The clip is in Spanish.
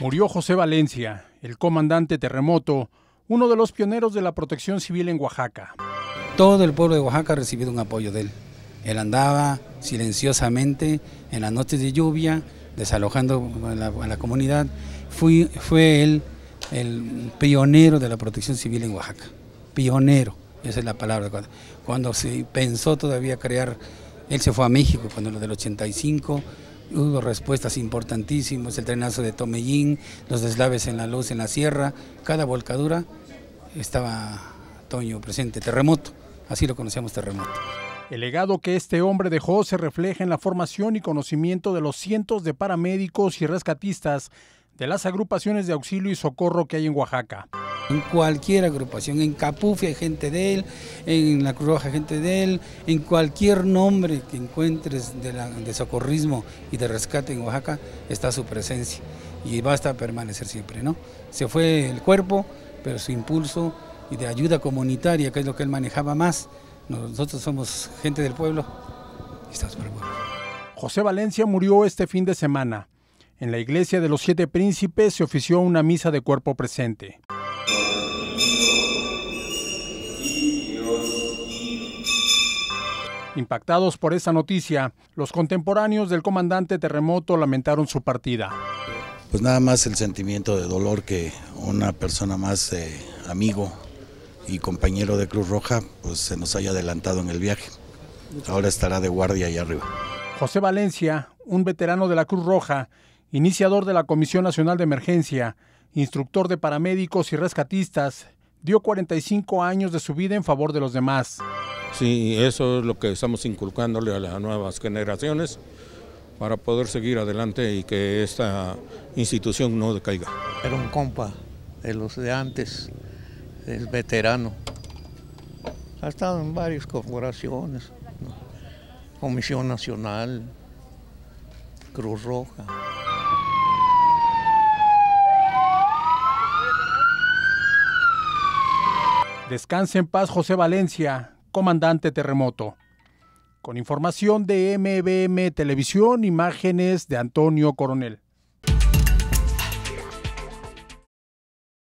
Murió José Valencia, el comandante terremoto, uno de los pioneros de la protección civil en Oaxaca. Todo el pueblo de Oaxaca ha recibido un apoyo de él. Él andaba silenciosamente en las noches de lluvia, desalojando a la, comunidad. fue él el pionero de la protección civil en Oaxaca. Pionero, esa es la palabra. Cuando, se pensó todavía crear, él se fue a México cuando lo del 85, hubo respuestas importantísimas, el trenazo de Tomellín, los deslaves en la luz en la sierra, cada volcadura estaba Toño presente, terremoto, así lo conocíamos terremoto. El legado que este hombre dejó se refleja en la formación y conocimiento de los cientos de paramédicos y rescatistas de las agrupaciones de auxilio y socorro que hay en Oaxaca. En cualquier agrupación, en Capufi hay gente de él, en la Cruz Roja hay gente de él, en cualquier nombre que encuentres de, socorrismo y de rescate en Oaxaca está su presencia y basta permanecer siempre, ¿no? Se fue el cuerpo, pero su impulso y de ayuda comunitaria, que es lo que él manejaba más. Nosotros somos gente del pueblo y estamos para el pueblo. José Valencia murió este fin de semana. En la iglesia de los Siete Príncipes se ofició una misa de cuerpo presente. Impactados por esta noticia, los contemporáneos del comandante Terremoto lamentaron su partida. Pues nada más el sentimiento de dolor que una persona más eh, amigo y compañero de Cruz Roja pues se nos haya adelantado en el viaje. Ahora estará de guardia ahí arriba. José Valencia, un veterano de la Cruz Roja, iniciador de la Comisión Nacional de Emergencia, instructor de paramédicos y rescatistas, dio 45 años de su vida en favor de los demás. Sí, eso es lo que estamos inculcándole a las nuevas generaciones para poder seguir adelante y que esta institución no decaiga. Era un compa de los de antes, es veterano. Ha estado en varias corporaciones, Comisión Nacional, Cruz Roja. Descanse en paz José Valencia, comandante terremoto. Con información de MBM Televisión, imágenes de Antonio Coronel.